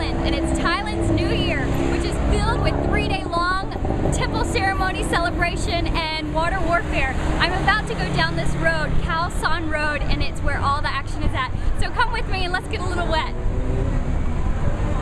Thailand, and it's Thailand's New Year, which is filled with three-day-long temple ceremony celebration and water warfare. I'm about to go down this road, Khao San Road, and it's where all the action is at. So come with me and let's get a little wet.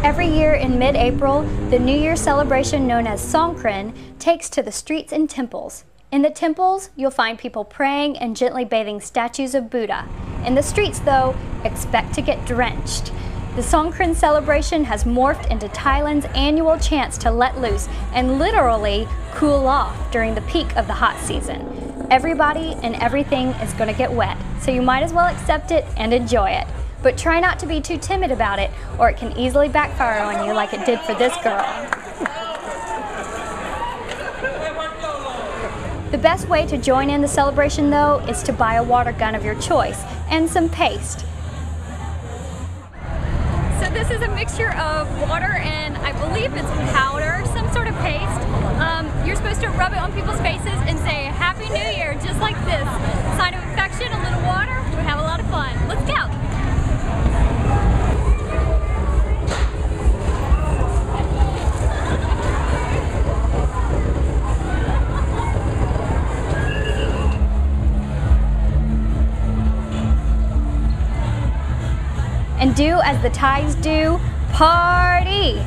Every year in mid-April, the New Year celebration known as Songkran takes to the streets and temples. In the temples, you'll find people praying and gently bathing statues of Buddha. In the streets, though, expect to get drenched. The Songkran celebration has morphed into Thailand's annual chance to let loose and literally cool off during the peak of the hot season. Everybody and everything is going to get wet, so you might as well accept it and enjoy it. But try not to be too timid about it, or it can easily backfire on you like it did for this girl. The best way to join in the celebration, though, is to buy a water gun of your choice and some paste. This is a mixture of water and I believe it's powder, some sort of paste. Um, and do as the Thais do, party!